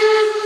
Yeah.